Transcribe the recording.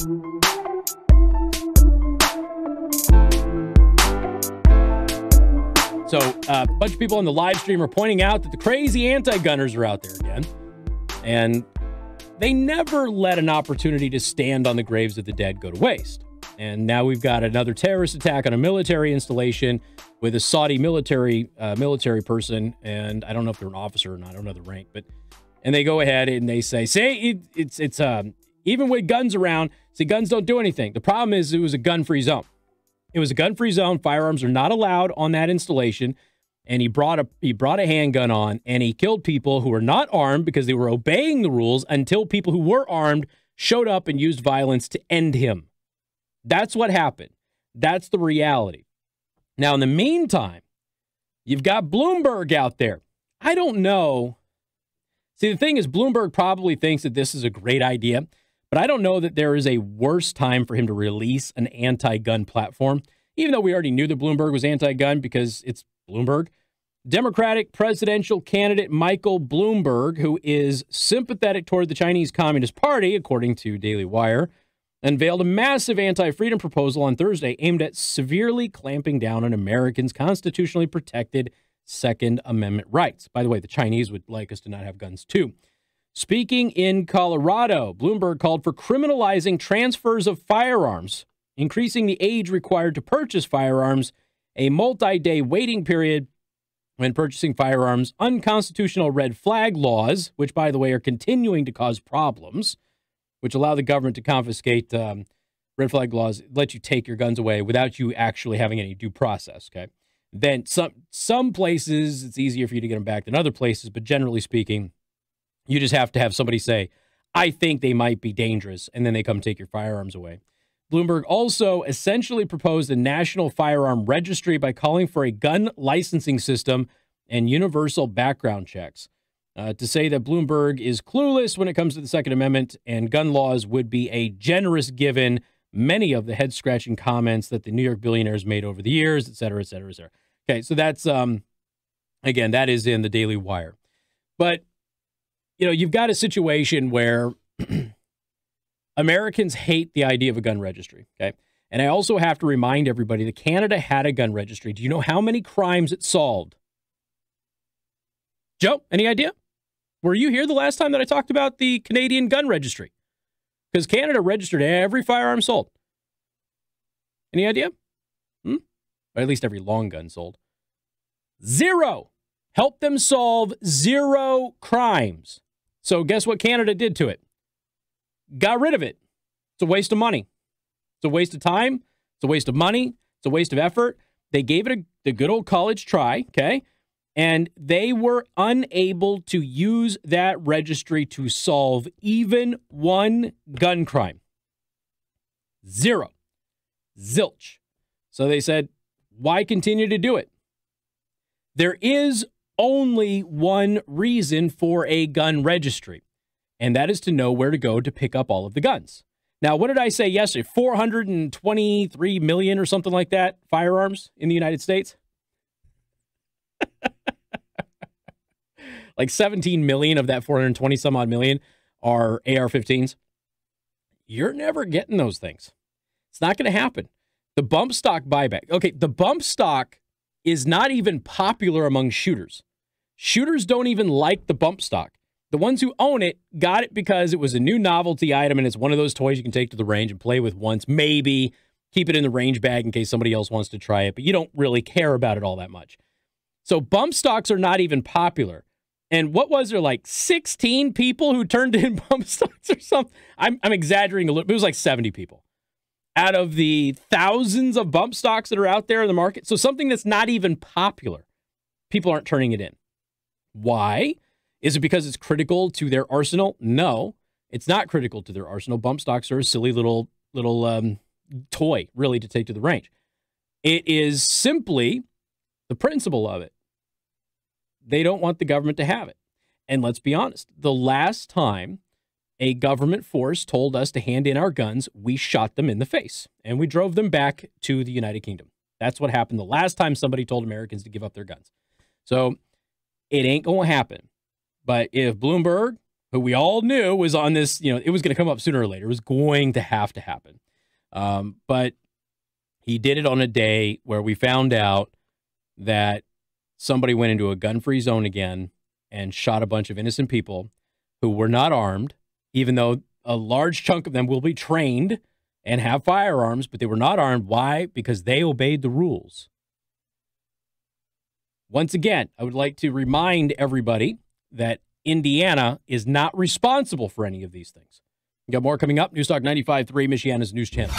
So, uh, a bunch of people on the live stream are pointing out that the crazy anti gunners are out there again. And they never let an opportunity to stand on the graves of the dead go to waste. And now we've got another terrorist attack on a military installation with a Saudi military uh, military person, and I don't know if they're an officer or not. I don't know the rank, but and they go ahead and they say, "Say it, it's it's um even with guns around, see guns don't do anything. The problem is it was a gun-free zone. It was a gun-free zone. Firearms are not allowed on that installation." And he brought a he brought a handgun on, and he killed people who were not armed because they were obeying the rules until people who were armed showed up and used violence to end him. That's what happened. That's the reality. Now, in the meantime, you've got Bloomberg out there. I don't know. See, the thing is, Bloomberg probably thinks that this is a great idea, but I don't know that there is a worse time for him to release an anti gun platform, even though we already knew that Bloomberg was anti gun because it's Bloomberg. Democratic presidential candidate Michael Bloomberg, who is sympathetic toward the Chinese Communist Party, according to Daily Wire, unveiled a massive anti freedom proposal on Thursday aimed at severely clamping down on Americans' constitutionally protected Second Amendment rights. By the way, the Chinese would like us to not have guns too. Speaking in Colorado, Bloomberg called for criminalizing transfers of firearms, increasing the age required to purchase firearms, a multi day waiting period when purchasing firearms, unconstitutional red flag laws, which, by the way, are continuing to cause problems, which allow the government to confiscate um, red flag laws, let you take your guns away without you actually having any due process. Okay. Then some some places it's easier for you to get them back than other places, but generally speaking, you just have to have somebody say, "I think they might be dangerous," and then they come take your firearms away. Bloomberg also essentially proposed a national firearm registry by calling for a gun licensing system and universal background checks. Uh, to say that Bloomberg is clueless when it comes to the Second Amendment and gun laws would be a generous given many of the head scratching comments that the New York billionaires made over the years, et cetera, et cetera, et cetera. Okay, so that's, um, again, that is in the Daily Wire. But, you know, you've got a situation where Americans hate the idea of a gun registry. Okay. And I also have to remind everybody that Canada had a gun registry. Do you know how many crimes it solved? Joe, any idea? Were you here the last time that I talked about the Canadian gun registry? Because Canada registered every firearm sold. Any idea? Hmm? Or at least every long gun sold. Zero. Help them solve zero crimes. So guess what Canada did to it? got rid of it. It's a waste of money. It's a waste of time. It's a waste of money. It's a waste of effort. They gave it a, the good old college try, okay? And they were unable to use that registry to solve even one gun crime. Zero. Zilch. So they said, why continue to do it? There is only one reason for a gun registry and that is to know where to go to pick up all of the guns. Now, what did I say yesterday? 423 million or something like that firearms in the United States? like 17 million of that 420 some odd million are AR 15s. You're never getting those things. It's not going to happen. The bump stock buyback. Okay, the bump stock is not even popular among shooters. Shooters don't even like the bump stock. The ones who own it got it because it was a new novelty item and it's one of those toys you can take to the range and play with once, maybe keep it in the range bag in case somebody else wants to try it, but you don't really care about it all that much. So bump stocks are not even popular. And what was there like 16 people who turned in bump stocks or something? I'm, I'm exaggerating a little. It was like 70 people out of the thousands of bump stocks that are out there in the market. So something that's not even popular, people aren't turning it in. Why? Is it because it's critical to their arsenal? No, it's not critical to their arsenal. Bump stocks are a silly little little um, toy, really, to take to the range. It is simply the principle of it. They don't want the government to have it. And let's be honest, the last time a government force told us to hand in our guns, we shot them in the face and we drove them back to the United Kingdom. That's what happened the last time somebody told Americans to give up their guns. So it ain't going to happen. But if Bloomberg who we all knew was on this, you know, it was going to come up sooner or later. It was going to have to happen. Um, but he did it on a day where we found out that somebody went into a gun free zone again and shot a bunch of innocent people who were not armed, even though a large chunk of them will be trained and have firearms, but they were not armed. Why? Because they obeyed the rules. Once again, I would like to remind everybody that Indiana is not responsible for any of these things. We got more coming up. Newstalk 95.3, Michiana's news channel.